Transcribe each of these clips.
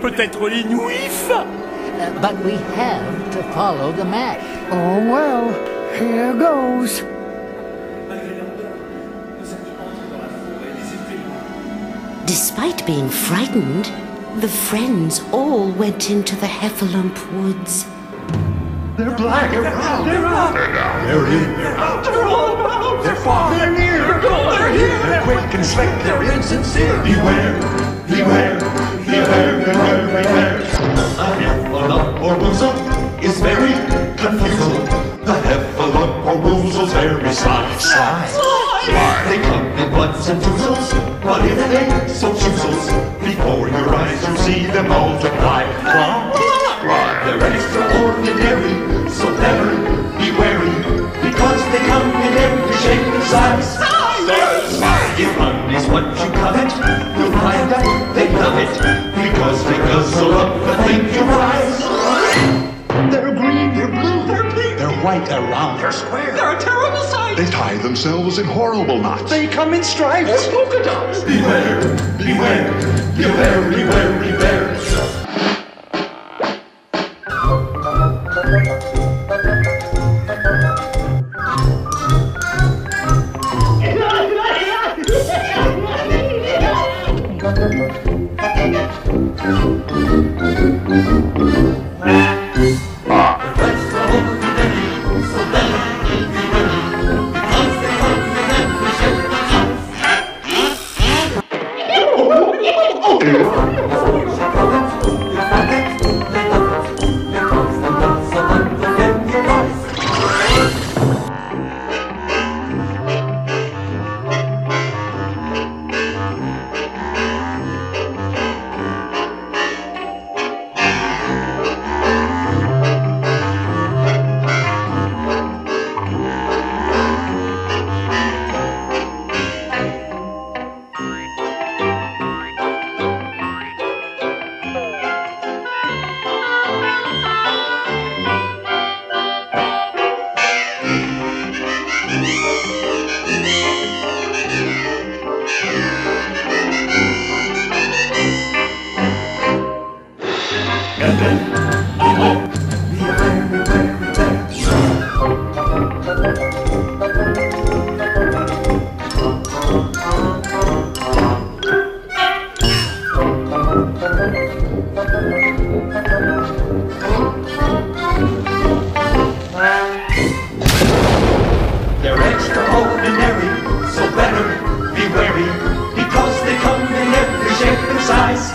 Peut-être les Nuifs Uh, but we have to follow the map. Oh well, here goes. Despite being frightened, the friends all went into the Heffalump woods. They're black. They're brown. They're out. They're in. They're out. They're all about. They're far. They're near. They're gone. They're here. They're quick and slick. They're insincere. Beware, beware, beware, beware, beware. A heffalump or woozle is very confusing. The heffalump or woozle's very sly. Sly. Sly. They come in bloods and toozles, but if they so choozles, before your eyes you see them multiply. Fly. Fly. They're extraordinary, so better be wary, because they come pink, They're around. they're square, they're a terrible sight. They tie themselves in horrible knots. They come in stripes, polka dots. Beware, beware, beware, beware, beware. They're extraordinary, so better be wary, because they come in every shape and size.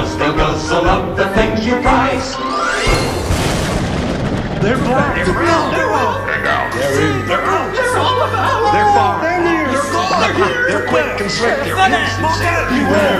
Because they'll guzzle up the things you prize. They're black, they're brown, they're out, They're in. they're out, they're all about, they're far, they're near, they're gone, they're here, they're quick and slick, they're insincere. Beware, beware, beware, beware.